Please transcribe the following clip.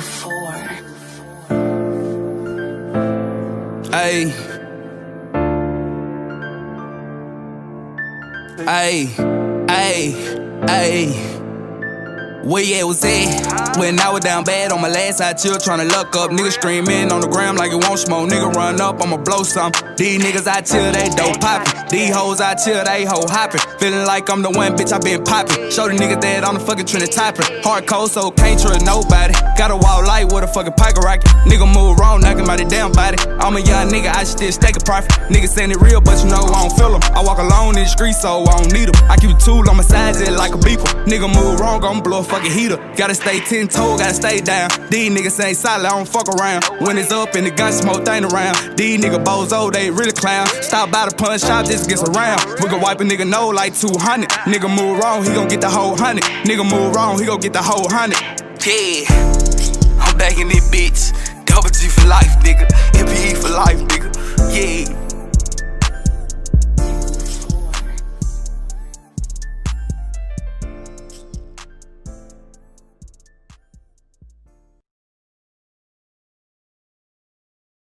four. Hey. Hey. Hey. Hey. Where you at was at? When I was down bad on my last side, chill tryna luck up. Niggas screaming on the ground like it won't smoke. Nigga run up, I'ma blow some. These niggas I chill, they dope poppin'. These hoes I chill, they hoe hoppin'. Feeling like I'm the one, bitch, I been poppin'. Show the niggas that I'm the fucking trend toppin'. Hardcore, so can't trust nobody. Got a wild light with a fucking pocket rocket. Nigga move wrong, knockin' my damn body. I'm a young nigga, I still stack a profit. Niggas saying it real, but you know I don't feel them. I walk alone in the street, so I don't need them. I keep a tool on my side, just like a beeper. Nigga move wrong, I'ma blow a fucking heater. Gotta stay ten toe, gotta stay down. These niggas ain't solid, I don't fuck around. When it's up and the gun smoke thing around. These niggas bozo, they really clown. Stop by the punch shop, just gets around. We gon' wipe a nigga know like 200. Nigga move wrong, he gon' get the whole hundred. Nigga move wrong, he gon' get the whole hundred. Yeah, I'm back in this bitch. Double G for life, nigga.